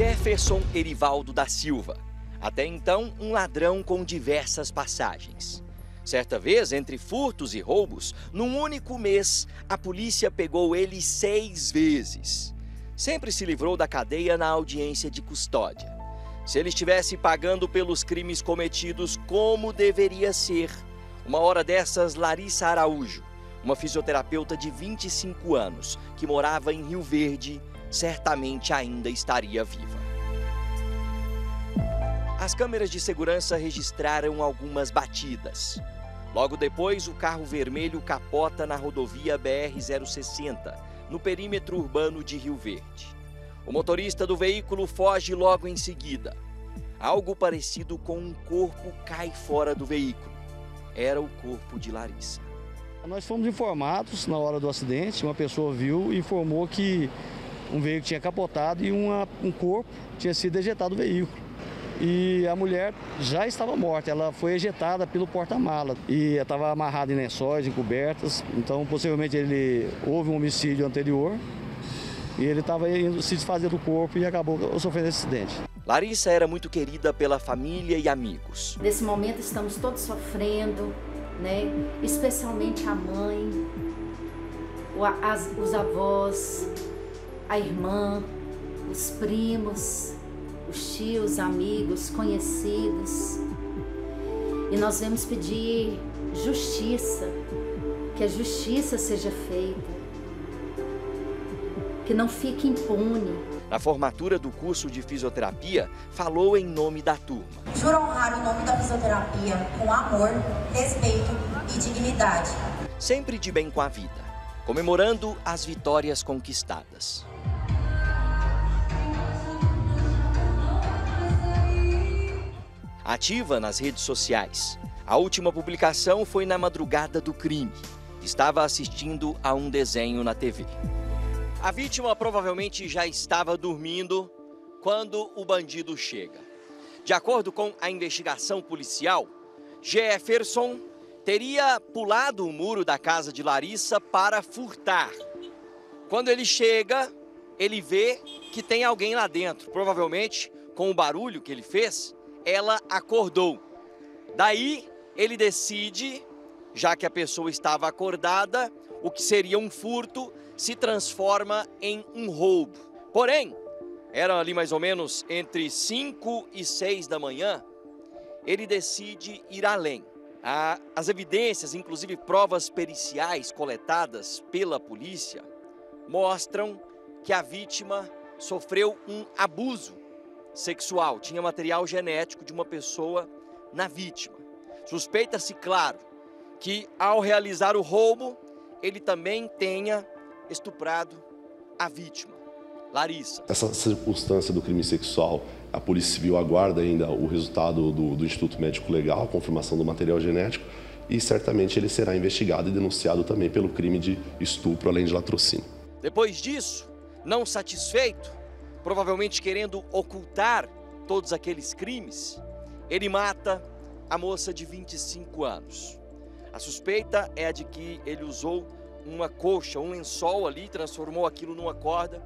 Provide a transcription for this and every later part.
Jefferson Erivaldo da Silva, até então um ladrão com diversas passagens. Certa vez, entre furtos e roubos, num único mês, a polícia pegou ele seis vezes. Sempre se livrou da cadeia na audiência de custódia. Se ele estivesse pagando pelos crimes cometidos como deveria ser, uma hora dessas, Larissa Araújo, uma fisioterapeuta de 25 anos, que morava em Rio Verde, certamente ainda estaria viva. As câmeras de segurança registraram algumas batidas. Logo depois, o carro vermelho capota na rodovia BR-060, no perímetro urbano de Rio Verde. O motorista do veículo foge logo em seguida. Algo parecido com um corpo cai fora do veículo. Era o corpo de Larissa. Nós fomos informados na hora do acidente, uma pessoa viu e informou que um veículo tinha capotado e uma, um corpo tinha sido ejetado do veículo. E a mulher já estava morta, ela foi ejetada pelo porta-mala e estava amarrada em lençóis, em cobertas. Então, possivelmente, ele houve um homicídio anterior e ele estava indo se desfazer do corpo e acabou sofrendo esse acidente. Larissa era muito querida pela família e amigos. Nesse momento estamos todos sofrendo, né? especialmente a mãe, os avós, a irmã, os primos, os tios, amigos, conhecidos. E nós vamos pedir justiça, que a justiça seja feita que não fique impune. Na formatura do curso de fisioterapia, falou em nome da turma. Juro honrar o nome da fisioterapia com amor, respeito e dignidade. Sempre de bem com a vida, comemorando as vitórias conquistadas. Ativa nas redes sociais. A última publicação foi na madrugada do crime. Estava assistindo a um desenho na TV. A vítima provavelmente já estava dormindo quando o bandido chega. De acordo com a investigação policial, Jefferson teria pulado o muro da casa de Larissa para furtar. Quando ele chega, ele vê que tem alguém lá dentro. Provavelmente, com o barulho que ele fez, ela acordou. Daí, ele decide, já que a pessoa estava acordada, o que seria um furto, se transforma em um roubo. Porém, era ali mais ou menos entre 5 e 6 da manhã, ele decide ir além. As evidências, inclusive provas periciais coletadas pela polícia, mostram que a vítima sofreu um abuso sexual, tinha material genético de uma pessoa na vítima. Suspeita-se, claro, que ao realizar o roubo, ele também tenha estuprado a vítima, Larissa. Essa circunstância do crime sexual, a Polícia Civil aguarda ainda o resultado do, do Instituto Médico Legal, a confirmação do material genético, e certamente ele será investigado e denunciado também pelo crime de estupro, além de latrocínio. Depois disso, não satisfeito, provavelmente querendo ocultar todos aqueles crimes, ele mata a moça de 25 anos. A suspeita é a de que ele usou uma coxa, um lençol ali, transformou aquilo numa corda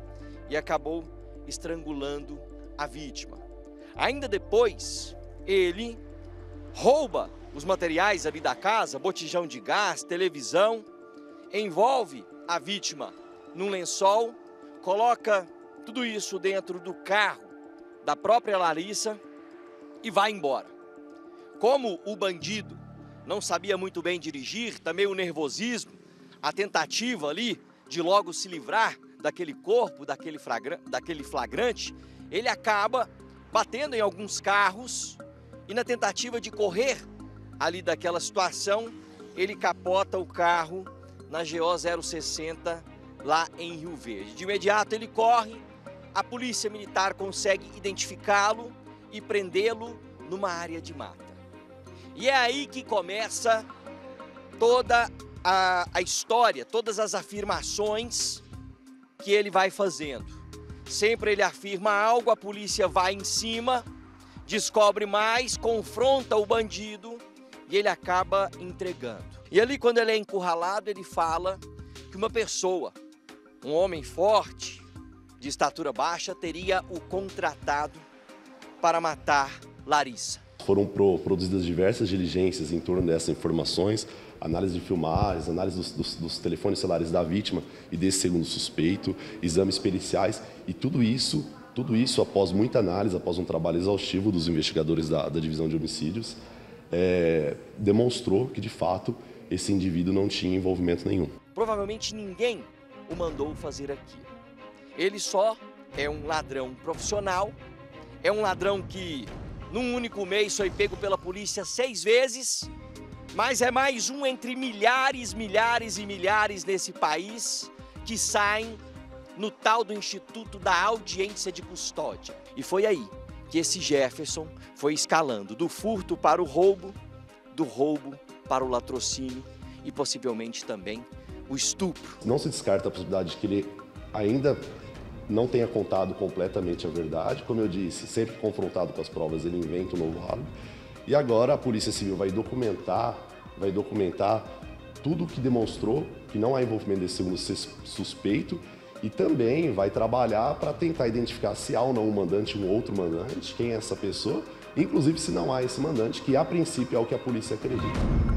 e acabou estrangulando a vítima. Ainda depois, ele rouba os materiais ali da casa, botijão de gás, televisão, envolve a vítima num lençol, coloca tudo isso dentro do carro da própria Larissa e vai embora. Como o bandido não sabia muito bem dirigir, também o nervosismo, a tentativa ali de logo se livrar daquele corpo, daquele, daquele flagrante, ele acaba batendo em alguns carros e na tentativa de correr ali daquela situação, ele capota o carro na GO 060 lá em Rio Verde. De imediato ele corre, a polícia militar consegue identificá-lo e prendê-lo numa área de mata. E é aí que começa toda a, a história, todas as afirmações que ele vai fazendo. Sempre ele afirma algo, a polícia vai em cima, descobre mais, confronta o bandido e ele acaba entregando. E ali, quando ele é encurralado, ele fala que uma pessoa, um homem forte, de estatura baixa, teria o contratado para matar Larissa. Foram produzidas diversas diligências em torno dessas informações, análise de filmagens, análise dos, dos, dos, telefones celulares da vítima e desse segundo suspeito, exames periciais e tudo isso, tudo isso após muita análise, após um trabalho exaustivo dos investigadores da, da divisão de homicídios, é, demonstrou que de fato esse indivíduo não tinha envolvimento nenhum. Provavelmente ninguém o mandou fazer aquilo. Ele só é um ladrão profissional, é um ladrão que num único mês foi pego pela polícia seis vezes, mas é mais um entre milhares, milhares e milhares nesse país que saem no tal do Instituto da Audiência de Custódia. E foi aí que esse Jefferson foi escalando do furto para o roubo, do roubo para o latrocínio e possivelmente também o estupro. Não se descarta a possibilidade de que ele ainda não tenha contado completamente a verdade. Como eu disse, sempre confrontado com as provas, ele inventa um novo álibi. E agora a Polícia Civil vai documentar, vai documentar tudo o que demonstrou que não há envolvimento desse segundo suspeito e também vai trabalhar para tentar identificar se há ou não um mandante, um outro mandante, quem é essa pessoa, inclusive se não há esse mandante, que a princípio é o que a polícia acredita.